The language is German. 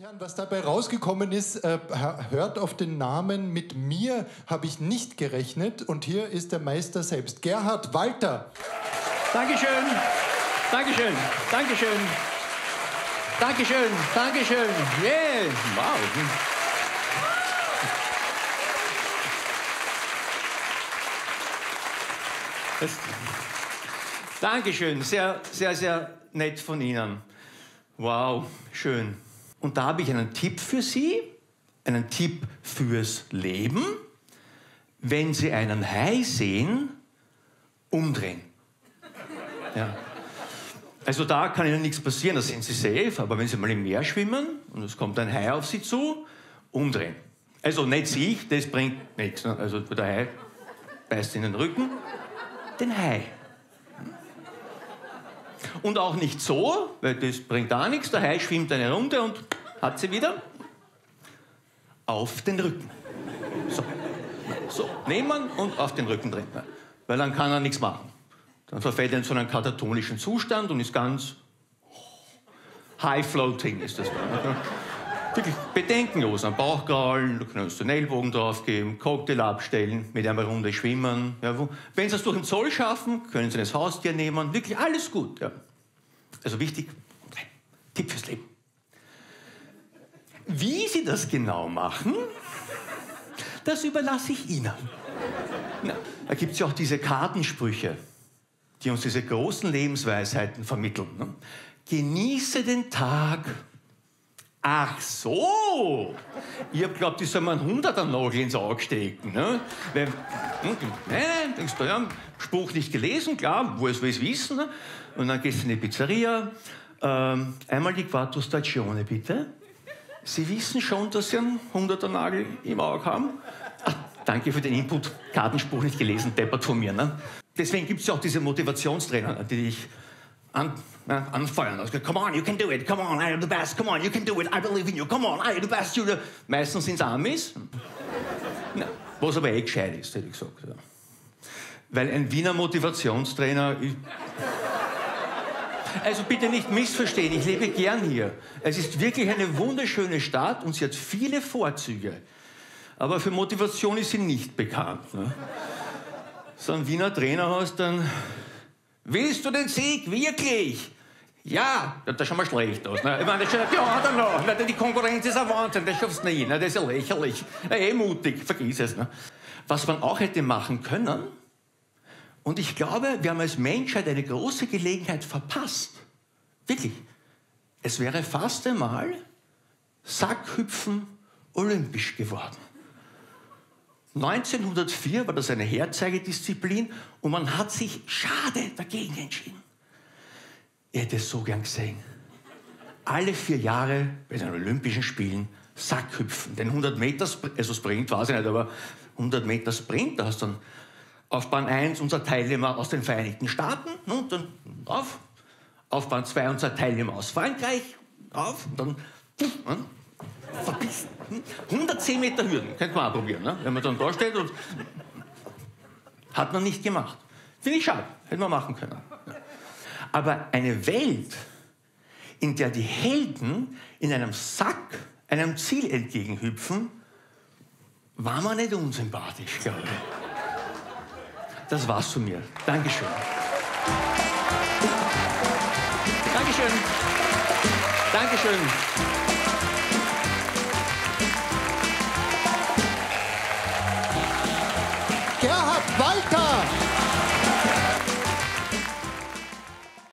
Herren, was dabei rausgekommen ist, äh, hört auf den Namen. Mit mir habe ich nicht gerechnet. Und hier ist der Meister selbst, Gerhard Walter. Dankeschön, Dankeschön, Dankeschön, Dankeschön, Dankeschön. Yeah, wow. Das, Dankeschön, sehr, sehr, sehr nett von Ihnen. Wow, schön. Und da habe ich einen Tipp für Sie, einen Tipp fürs Leben. Wenn Sie einen Hai sehen, umdrehen. Ja. Also da kann Ihnen nichts passieren, da sind Sie safe, aber wenn Sie mal im Meer schwimmen und es kommt ein Hai auf Sie zu, umdrehen. Also nicht sich, das bringt nichts. Ne? Also der Hai beißt in den Rücken, den Hai. Und auch nicht so, weil das bringt auch nichts. Der Hai schwimmt eine Runde und hat sie wieder auf den Rücken. So, so nehmen und auf den Rücken drehen. Weil dann kann er nichts machen. Dann verfällt er in so einen katatonischen Zustand und ist ganz high floating ist das dann. Wirklich bedenkenlos am Bauch kraulen, du kannst den Ellbogen draufgeben, Cocktail abstellen, mit einer Runde schwimmen. Ja, wenn Sie das durch den Zoll schaffen, können Sie das Haustier nehmen, wirklich alles gut. Ja. Also wichtig, Tipp fürs Leben. Wie Sie das genau machen, das überlasse ich Ihnen. Na, da gibt es ja auch diese Kartensprüche, die uns diese großen Lebensweisheiten vermitteln. Ne? Genieße den Tag. Ach so! Ich hab glaubt, ich soll mir einen Hunderter-Nagel ins Auge stecken. Ne? Weil, hm, ne, denkst du, ja, Spruch nicht gelesen, klar, wo es es wissen. Ne? Und dann gehst du in die Pizzeria. Ähm, einmal die Quattro Stagione, bitte. Sie wissen schon, dass Sie einen 100er Nagel im Auge haben? Ach, danke für den Input. Kartenspruch nicht gelesen, deppert von mir. Ne? Deswegen gibt es ja auch diese Motivationstrainer, die dich an, ja, anfeuern. Also, come on, you can do it. Come on, I am the best. Come on, you can do it. I believe in you. Come on, I am the best. You're the... Meistens sind es Amis. Ja, was aber eh gescheit ist, hätte ich gesagt. Ja. Weil ein Wiener Motivationstrainer... Also bitte nicht missverstehen, ich lebe gern hier. Es ist wirklich eine wunderschöne Stadt und sie hat viele Vorzüge. Aber für Motivation ist sie nicht bekannt. Ne? So ein Wiener Trainer hast, dann willst du den Sieg wirklich? Ja, das schaut mal schlecht aus. Ne? Ich meine, das schaut, ja, dann noch. Die Konkurrenz ist ein Wahnsinn, das schaffst du nie. Ne? Das ist ja lächerlich. Eh mutig, vergiss es. Ne? Was man auch hätte machen können, und ich glaube, wir haben als Menschheit eine große Gelegenheit verpasst. Wirklich. Es wäre fast einmal Sackhüpfen olympisch geworden. 1904 war das eine Herzeigedisziplin und man hat sich schade dagegen entschieden. Ich hätte es so gern gesehen. Alle vier Jahre bei den Olympischen Spielen Sackhüpfen. Den 100 Meter, also Sprint weiß ich nicht, aber 100 Meter Sprint, da hast du dann auf Bahn 1 unser Teilnehmer aus den Vereinigten Staaten, ne, und dann auf. Auf Bahn 2 unser Teilnehmer aus Frankreich, auf, und dann ne, verbissen. 110 Meter Hürden, könnte man auch probieren, ne? wenn man dann da steht und hat man nicht gemacht. Finde ich schade, hätte man machen können. Aber eine Welt, in der die Helden in einem Sack einem Ziel entgegenhüpfen, war man nicht unsympathisch, glaube ich. Das war's von mir. Dankeschön. Dankeschön. Dankeschön. Gerhard Walter.